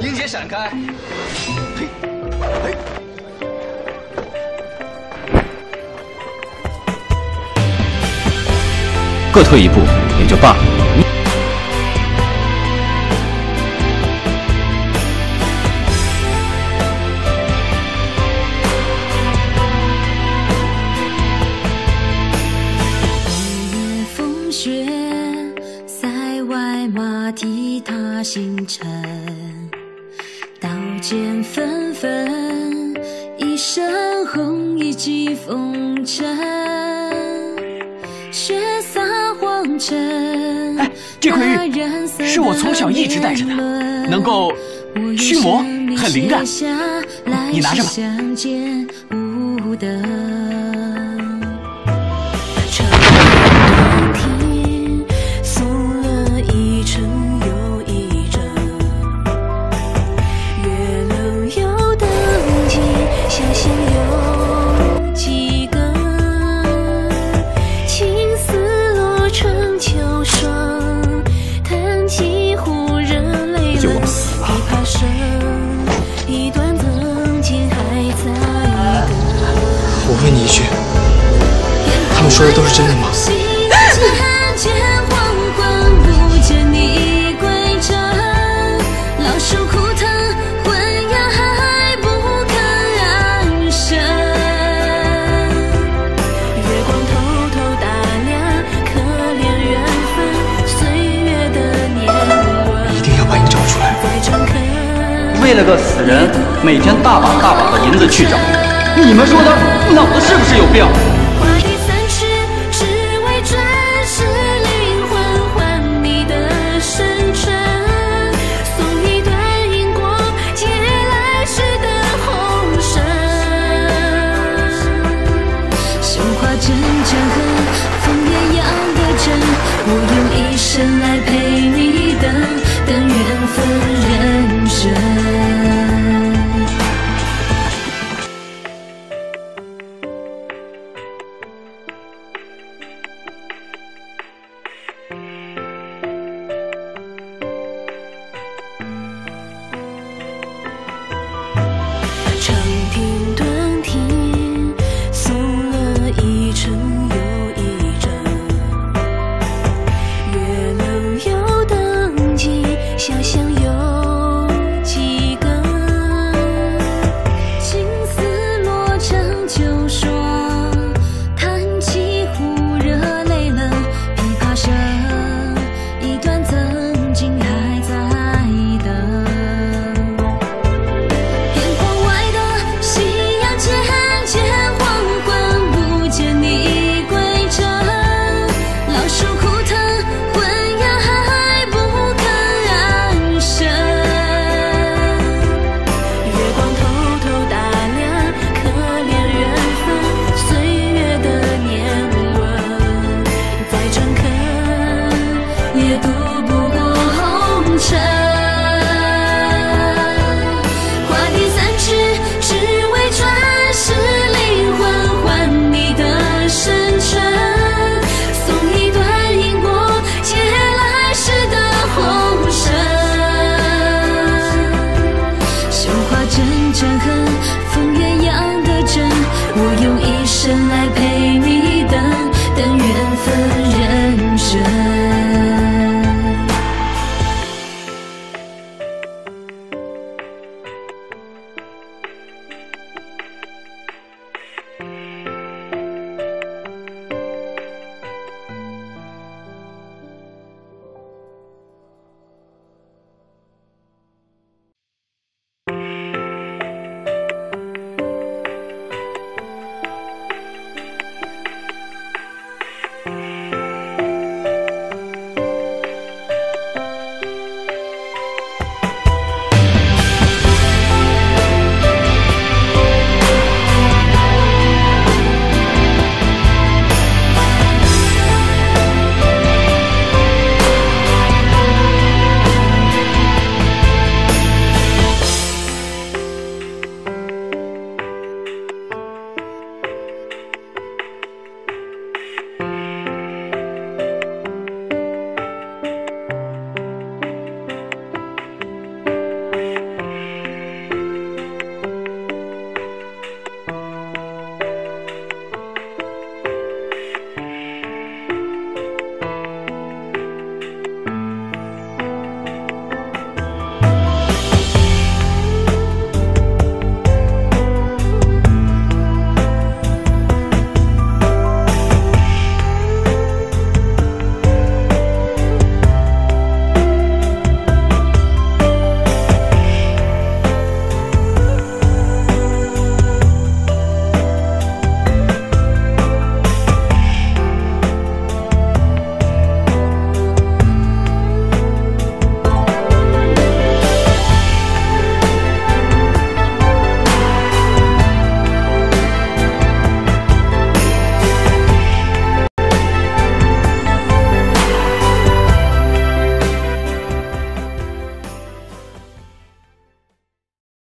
英姐闪开！嘿，嘿。各退一步也就罢了。一夜风雪，塞外马蹄踏星辰。刀剑纷纷，一身红衣几风尘。血洒黄尘。哎，这块玉是我从小一直戴着的，能够驱魔，很灵的。你拿着吧。说的都是真的吗？一定要把你找出来。为了个死人，每天大把大把的银子去找。你们说他脑子是不是有病？谁来陪